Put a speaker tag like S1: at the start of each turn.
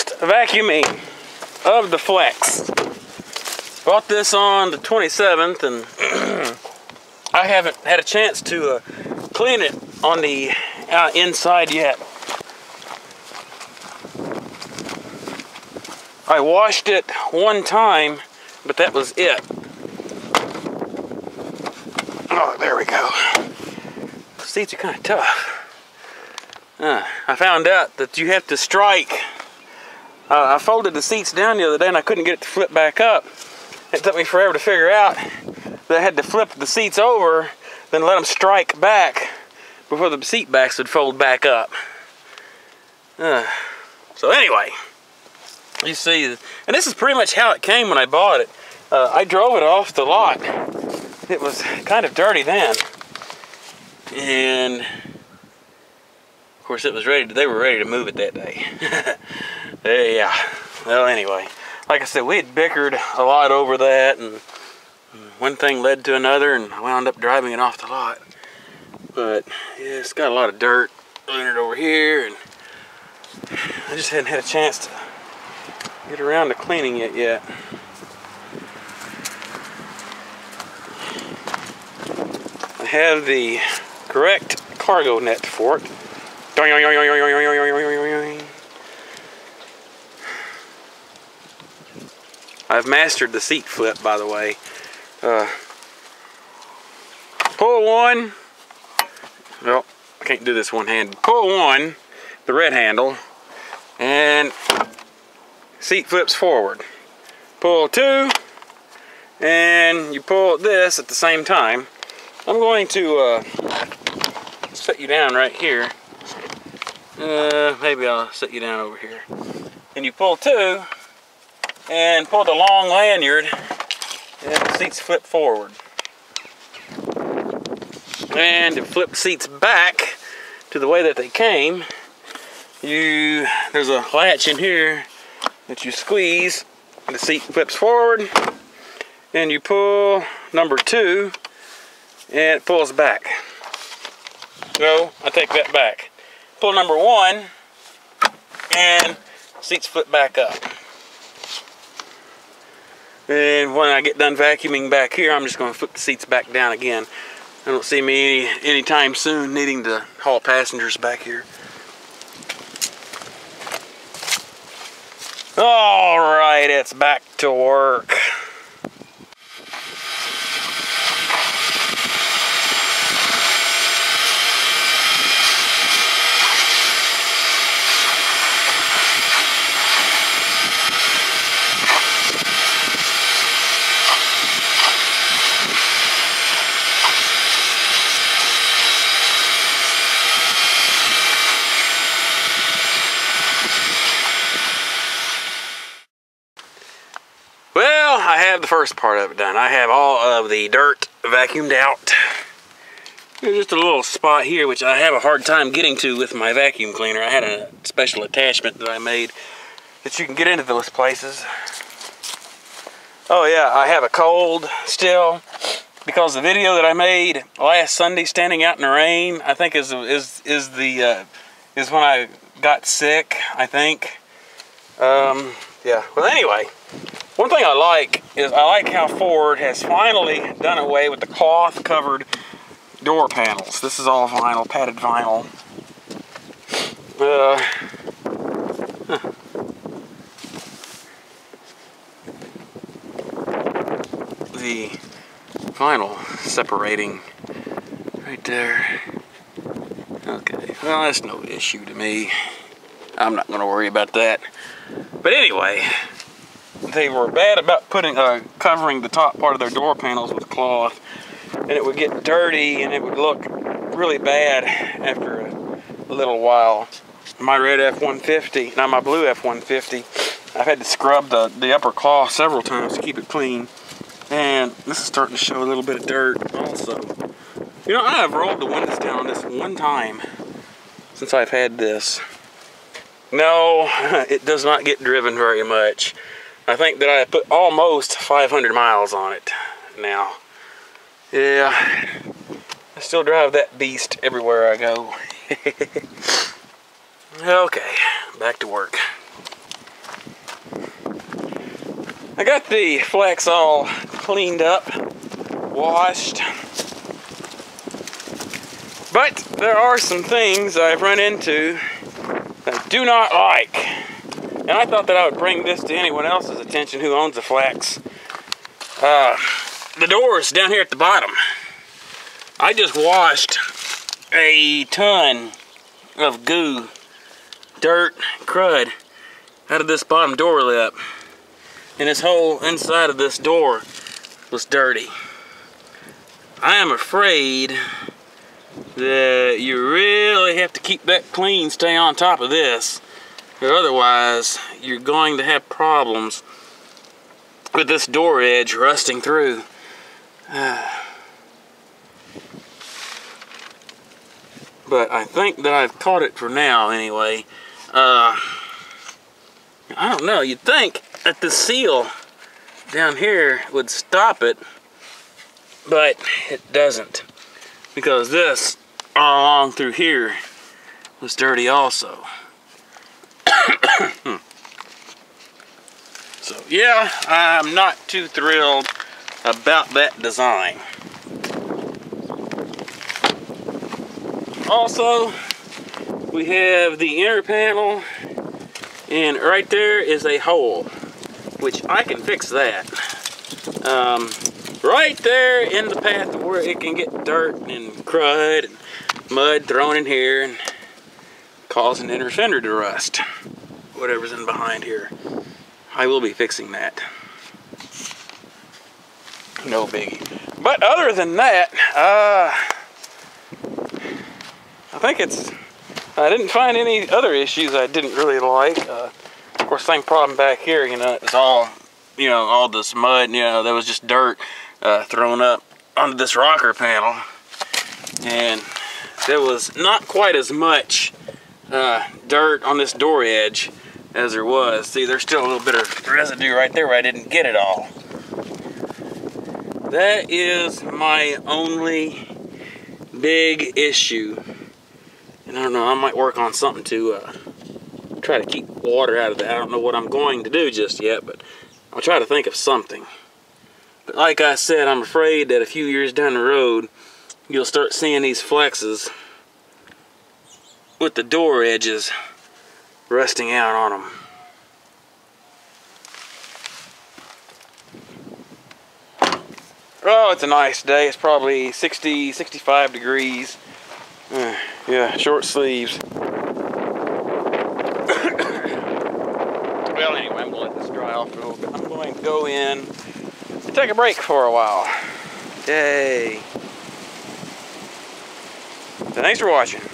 S1: first vacuuming of the Flex. Bought this on the 27th and I haven't had a chance to uh, clean it on the uh, inside yet. I washed it one time, but that was it. Oh, there we go. Seats are kind of tough. Uh, I found out that you have to strike. Uh, I folded the seats down the other day and I couldn't get it to flip back up. It took me forever to figure out that I had to flip the seats over, then let them strike back before the seat backs would fold back up. Uh, so anyway, you see, and this is pretty much how it came when I bought it. Uh, I drove it off the lot. It was kind of dirty then. And course it was ready, to, they were ready to move it that day. yeah, well anyway, like I said, we had bickered a lot over that and one thing led to another and I wound up driving it off the lot. But yeah, it's got a lot of dirt it over here and I just hadn't had a chance to get around to cleaning it yet. I have the correct cargo net for it. I've mastered the seat flip, by the way. Uh, pull one. Well, I can't do this one handed. Pull one, the red handle, and seat flips forward. Pull two, and you pull this at the same time. I'm going to uh, set you down right here. Uh, maybe I'll set you down over here. And you pull two, and pull the long lanyard, and the seats flip forward. And to flip seats back to the way that they came, you there's a latch in here that you squeeze, the seat flips forward, and you pull number two, and it pulls back. No, I take that back. Pull number one, and seats flip back up. And when I get done vacuuming back here, I'm just going to flip the seats back down again. I don't see me any anytime soon needing to haul passengers back here. All right, it's back to work. Well, I have the first part of it done. I have all of the dirt vacuumed out. There's just a little spot here which I have a hard time getting to with my vacuum cleaner. I had a special attachment that I made that you can get into those places. Oh yeah, I have a cold still because the video that I made last Sunday standing out in the rain, I think is is is the uh, is when I got sick, I think. Um, yeah. Well, anyway, one thing I like is I like how Ford has finally done away with the cloth covered door panels. This is all vinyl, padded vinyl. Uh, huh. The vinyl separating right there. Okay, well that's no issue to me. I'm not going to worry about that. But anyway, they were bad about putting uh, covering the top part of their door panels with cloth. And it would get dirty and it would look really bad after a, little while. My red F-150 not my blue F-150 I've had to scrub the, the upper cloth several times to keep it clean. And this is starting to show a little bit of dirt also. You know I have rolled the windows down this one time since I've had this. No it does not get driven very much I think that I put almost 500 miles on it now. Yeah, I still drive that beast everywhere I go. okay, back to work. I got the flex all cleaned up, washed. But there are some things I've run into that I do not like. And I thought that I would bring this to anyone else's attention who owns a flex. Uh, the doors down here at the bottom. I just washed a ton of goo, dirt, crud out of this bottom door lip. And this whole inside of this door was dirty. I am afraid that you really have to keep that clean, stay on top of this, or otherwise you're going to have problems with this door edge rusting through. Uh, but I think that I've caught it for now anyway. Uh, I don't know, you'd think that the seal down here would stop it, but it doesn't. Because this, all along through here, was dirty also. So yeah, I'm not too thrilled about that design. Also, we have the inner panel and right there is a hole which I can fix that um, right there in the path where it can get dirt and crud and mud thrown in here and cause an inner fender to rust whatever's in behind here I will be fixing that no biggie but other than that uh, I think it's I didn't find any other issues I didn't really like. Uh, of course, same problem back here, you know, it's all, you know, all this mud, you know, there was just dirt uh, thrown up onto this rocker panel. And there was not quite as much uh, dirt on this door edge as there was. See, there's still a little bit of residue right there where I didn't get it all. That is my only big issue and I don't know, I might work on something to uh, try to keep water out of that. I don't know what I'm going to do just yet, but I'll try to think of something. But like I said, I'm afraid that a few years down the road, you'll start seeing these flexes with the door edges rusting out on them. Oh, it's a nice day. It's probably 60, 65 degrees. Yeah, short sleeves. well, anyway, I'm going to let this dry off a little bit. I'm going to go in and take a break for a while. Yay. Thanks for watching.